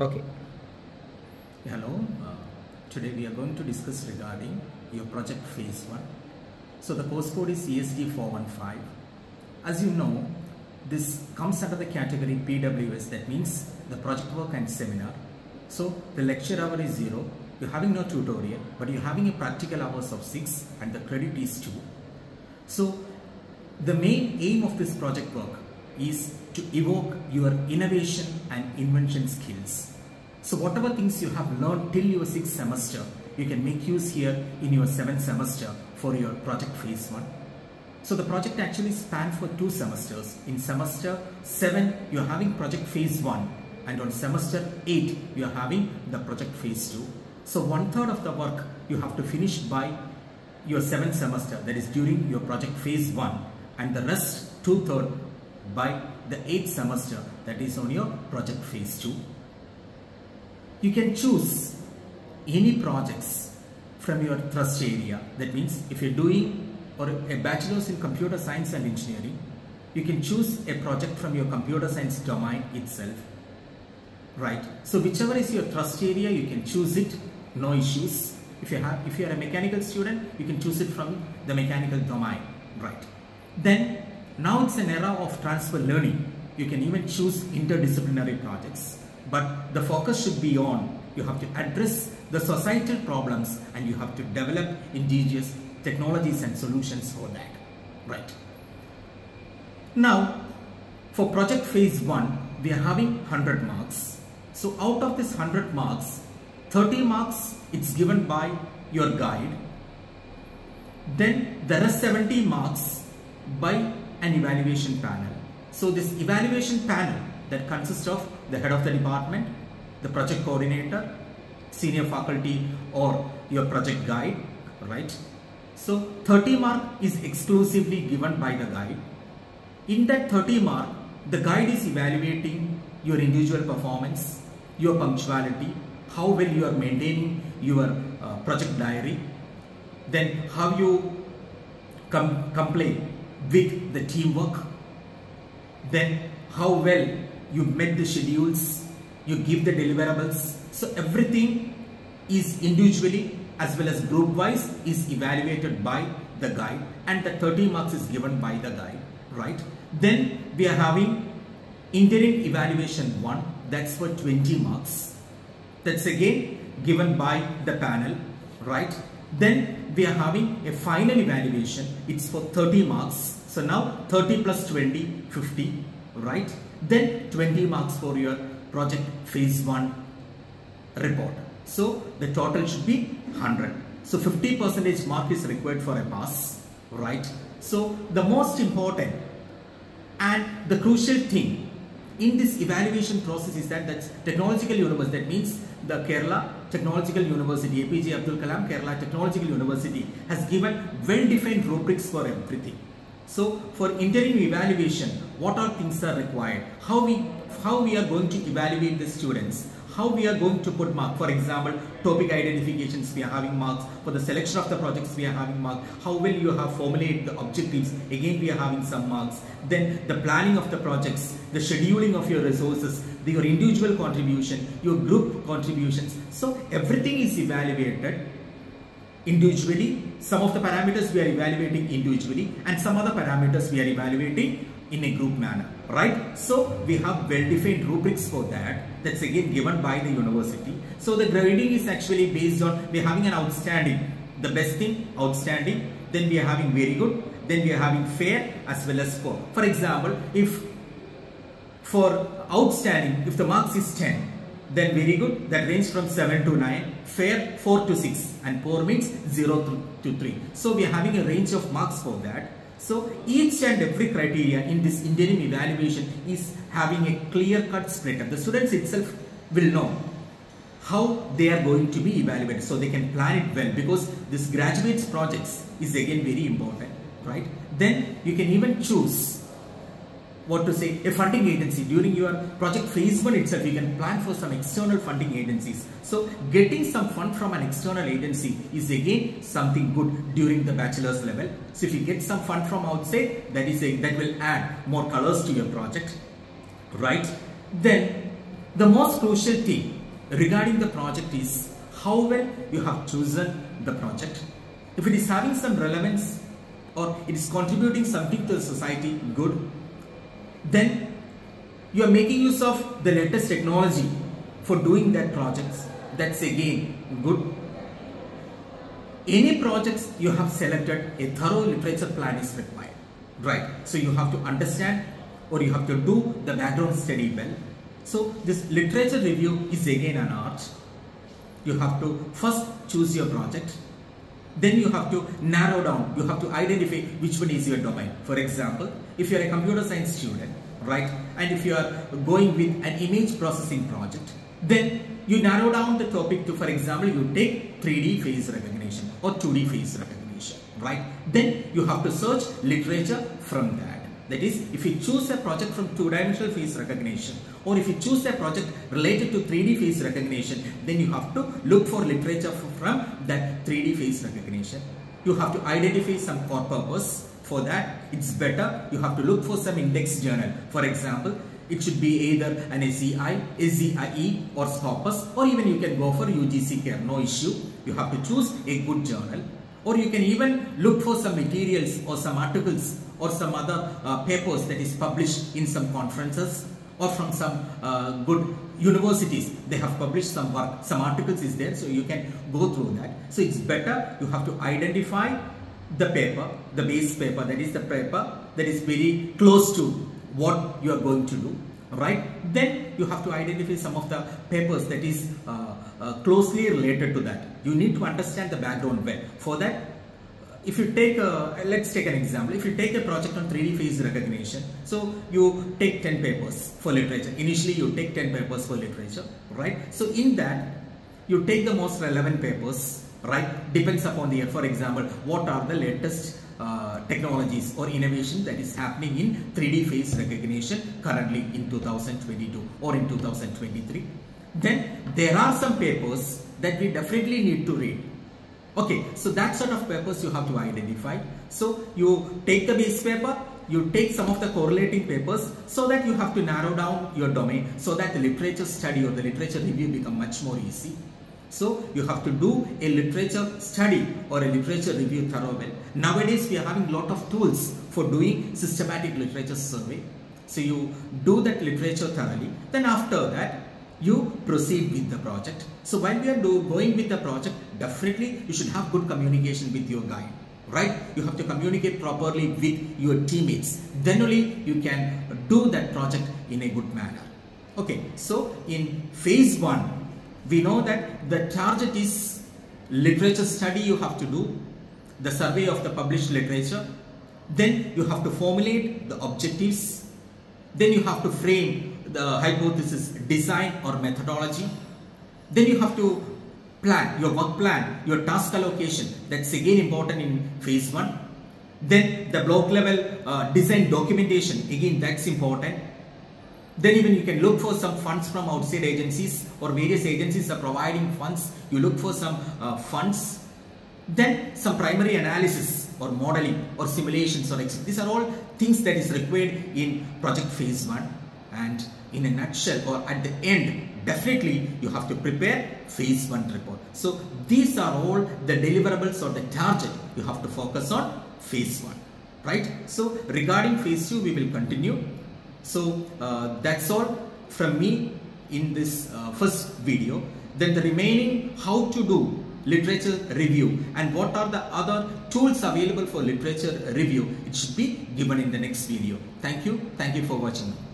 Okay. Hello, uh, today we are going to discuss regarding your project phase 1. So the course code is ESD 415. As you know, this comes under the category PWS that means the project work and seminar. So the lecture hour is 0, you're having no tutorial but you're having a practical hours of 6 and the credit is 2. So the main aim of this project work is to evoke your innovation and invention skills. So whatever things you have learned till your sixth semester, you can make use here in your seventh semester for your project phase one. So the project actually spans for two semesters. In semester 7, you are having project phase 1 and on semester 8, you are having the project phase 2. So one third of the work you have to finish by your seventh semester that is during your project phase 1 and the rest two third by the eighth semester that is on your project phase 2. You can choose any projects from your thrust area. That means if you're doing or a bachelor's in computer science and engineering, you can choose a project from your computer science domain itself. Right. So whichever is your thrust area, you can choose it. No issues. If you have, if you are a mechanical student, you can choose it from the mechanical domain. Right. Then now it's an era of transfer learning. You can even choose interdisciplinary projects. But the focus should be on you have to address the societal problems and you have to develop indigenous technologies and solutions for that. Right. Now, for project phase 1, we are having 100 marks. So out of this 100 marks, 30 marks it's given by your guide. Then there are 70 marks by an evaluation panel. So this evaluation panel that consists of the head of the department, the project coordinator, senior faculty or your project guide, right? So 30 mark is exclusively given by the guide. In that 30 mark, the guide is evaluating your individual performance, your punctuality, how well you are maintaining your uh, project diary, then how you com comply with the teamwork, then how well you met the schedules, you give the deliverables. So everything is individually as well as group wise is evaluated by the guide and the 30 marks is given by the guide, right? Then we are having interim evaluation 1 that's for 20 marks. That's again given by the panel, right? Then we are having a final evaluation. It's for 30 marks. So now 30 plus 20, 50, right? Then 20 marks for your project phase 1 report. So the total should be 100. So 50 percentage mark is required for a pass, right? So the most important and the crucial thing in this evaluation process is that that's technological universe. That means the Kerala Technological University, APJ Abdul Kalam Kerala Technological University has given well-defined rubrics for everything. So for interim evaluation, what all things are required? How we how we are going to evaluate the students? How we are going to put mark? For example, topic identifications we are having marks. For the selection of the projects we are having marks. How will you have formulated the objectives? Again we are having some marks. Then the planning of the projects, the scheduling of your resources, the, your individual contribution, your group contributions. So everything is evaluated individually. Some of the parameters we are evaluating individually and some other parameters we are evaluating in a group manner, right? So we have well-defined rubrics for that. That's again given by the university. So the grading is actually based on we're having an outstanding, the best thing, outstanding. Then we are having very good. Then we are having fair as well as poor. For example, if for outstanding, if the marks is 10, then very good that range from 7 to 9 fair 4 to 6 and poor means 0 to 3 so we are having a range of marks for that so each and every criteria in this interim evaluation is having a clear cut split up. The students itself will know how they are going to be evaluated so they can plan it well because this graduates projects is again very important right? Then you can even choose what to say a funding agency during your project phase one itself you can plan for some external funding agencies so getting some fund from an external agency is again something good during the bachelor's level so if you get some fund from outside that is a that will add more colors to your project right then the most crucial thing regarding the project is how well you have chosen the project. If it is having some relevance or it is contributing something to the society, good. Then you are making use of the latest technology for doing that projects. That's again good. Any projects you have selected, a thorough literature plan is required. Right. So you have to understand or you have to do the background study well. So this literature review is again an art. You have to first choose your project. Then you have to narrow down. You have to identify which one is your domain. For example, if you are a computer science student, right, and if you are going with an image processing project, then you narrow down the topic to, for example, you take 3D face recognition or 2D face recognition, right? Then you have to search literature from that. That is, if you choose a project from two-dimensional face recognition or if you choose a project related to 3D face recognition, then you have to look for literature from that 3D face recognition. You have to identify some corpus. For that, it's better you have to look for some index journal. For example, it should be either an SCI, SCIE or Scopus or even you can go for UGC care, no issue. You have to choose a good journal or you can even look for some materials or some articles or some other uh, papers that is published in some conferences or from some uh, good universities they have published some work some articles is there so you can go through that. So it's better you have to identify the paper the base paper that is the paper that is very close to what you are going to do right? Then you have to identify some of the papers that is uh, uh, closely related to that. You need to understand the background well. For that if you take a, let's take an example if you take a project on 3d face recognition so you take 10 papers for literature initially you take 10 papers for literature right so in that you take the most relevant papers right depends upon the for example what are the latest uh, technologies or innovation that is happening in 3D face recognition currently in 2022 or in 2023. Then there are some papers that we definitely need to read. Okay, so that sort of papers you have to identify. So you take the base paper, you take some of the correlating papers so that you have to narrow down your domain so that the literature study or the literature review become much more easy. So you have to do a literature study or a literature review thorough well. Nowadays we are having lot of tools for doing systematic literature survey. So you do that literature thoroughly. Then after that you proceed with the project. So while we are do, going with the project, definitely you should have good communication with your guide. Right? You have to communicate properly with your teammates. Then only you can do that project in a good manner. Okay, so in phase one, we know that the target is literature study you have to do, the survey of the published literature, then you have to formulate the objectives, then you have to frame the hypothesis design or methodology, then you have to plan your work plan, your task allocation, that's again important in phase 1. Then the block level uh, design documentation, again that's important then even you can look for some funds from outside agencies or various agencies are providing funds. You look for some uh, funds. Then some primary analysis or modeling or simulations or these are all things that is required in project phase 1 and in a nutshell or at the end definitely you have to prepare phase 1 report. So these are all the deliverables or the target you have to focus on phase 1 right. So regarding phase 2 we will continue so uh, that's all from me in this uh, first video. Then the remaining how to do literature review and what are the other tools available for literature review it should be given in the next video. Thank you. Thank you for watching.